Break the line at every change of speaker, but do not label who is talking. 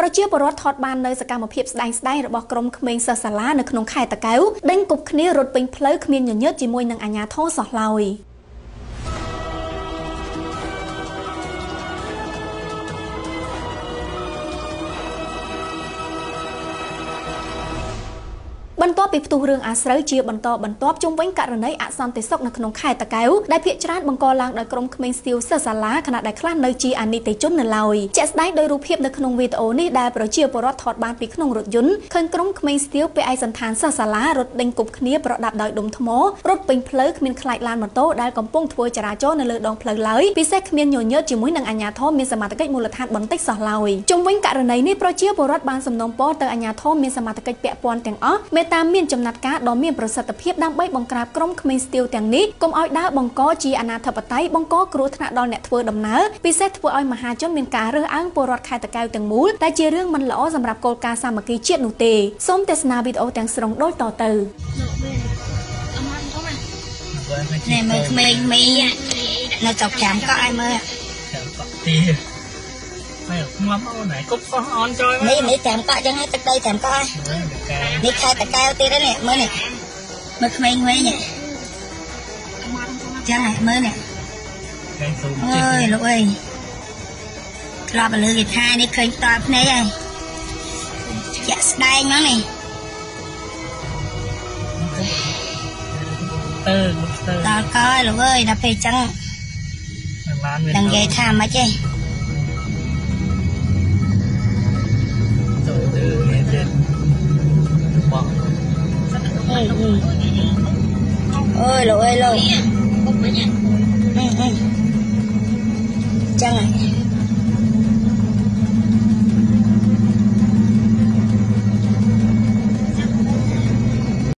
ប្រជាពលរដ្ឋថតបាននៅសកម្មភាពស្ដែងស្ដែងរបស់ក្រុមក្មេងសិស្សសាលានៅក្នុងខេត្តតាកែវដេញគប់គ្នារត់ពេញផ្លូវគ្មានញញើតជាមួយនឹងអាជ្ញាធរសោះឡើយ។ ទាប់ពីផ្ទុះរឿងអាស្រូវជាបន្តបន្ទាប់ជុំវិញករណីអសន្តិសុខនៅក្នុងខេត្តតាកែវដែលភាគច្រើនបង្កឡើងដោយក្រុមក្មេងស្ទាវសិស្សសាលាខណៈដែលខ្លះនៅជាអនិច្ចជននៅឡើយជាក់ស្ដែងដោយរូបភាពនៅក្នុងវីដេអូនេះដែលប្រជាពលរដ្ឋថតបានពីក្នុងរថយន្តឃើញក្រុមក្មេងស្ទាវពីឯកសន្តានសិស្សសាលារត់ដេញគប់គ្នាប្រដាប់ដោយដុំថ្មរត់ពេញផ្លូវគ្មានខ្លាចឡានម៉ូតូដែលកំពុងធ្វើចរាចរណ៍នៅលើដងផ្លូវឡើយពិសេសគ្មានញញើតជាមួយនឹងអាជ្ញាធរមានសមត្ថកិច្ចមូលដ្ឋានបន្តិចសោះឡើយជុំវិញករណីនេះប្រជាពលរដ្ឋបានសំណូមពរទៅអាជ្ញាធរមានសមត្ថកិច្ចពាក់ព័ន្ធទាំងអស់មេត្តាមានចំណាត់ការដ៏មានប្រសិទ្ធភាពដើម្បីបង្ក្រាបក្រុមក្មេងស្ទាវទាំងនេះកុំឲ្យដើរបង្កជាអនាធបត័យបង្កគ្រោះថ្នាក់ដល់អ្នកធ្វើដំណើរពិសេសធ្វើឲ្យមហាជនមានការរើសអើងពលរដ្ឋខេត្តតាកែវទាំងមូលដែលជារឿងមិនល្អសម្រាប់គោលការណ៍សាមគ្គីជាតិនោះទេសូមទស្សនាវីដេអូទាំងស្រុងដូចតទៅ
នេះមើលក្មេងមីនៅចុកចាំក៏ឲ្យមើល
ទី នេះងាប់អូនហើយគប់កោះអនចុយ
នេះនេះចាំកក់ចឹងហើយទឹកដីចាំកក់នេះខែតកែវទៀតនេះមើលនេះមើលក្មេងវិញចឹងហើយមើលនេះអើយលោកអើយក្របលើគេថានេះឃើញតើភ្នែកហើយជាក់ស្ដែងហ្មងនេះ
ទៅទៅ
ដល់កយលោកអើយដល់ពេលចឹងដឹងនិយាយថាមិនទេបងអើ ơi. Ơi lộ ơi. Lộ ừ, ừ. chăng à?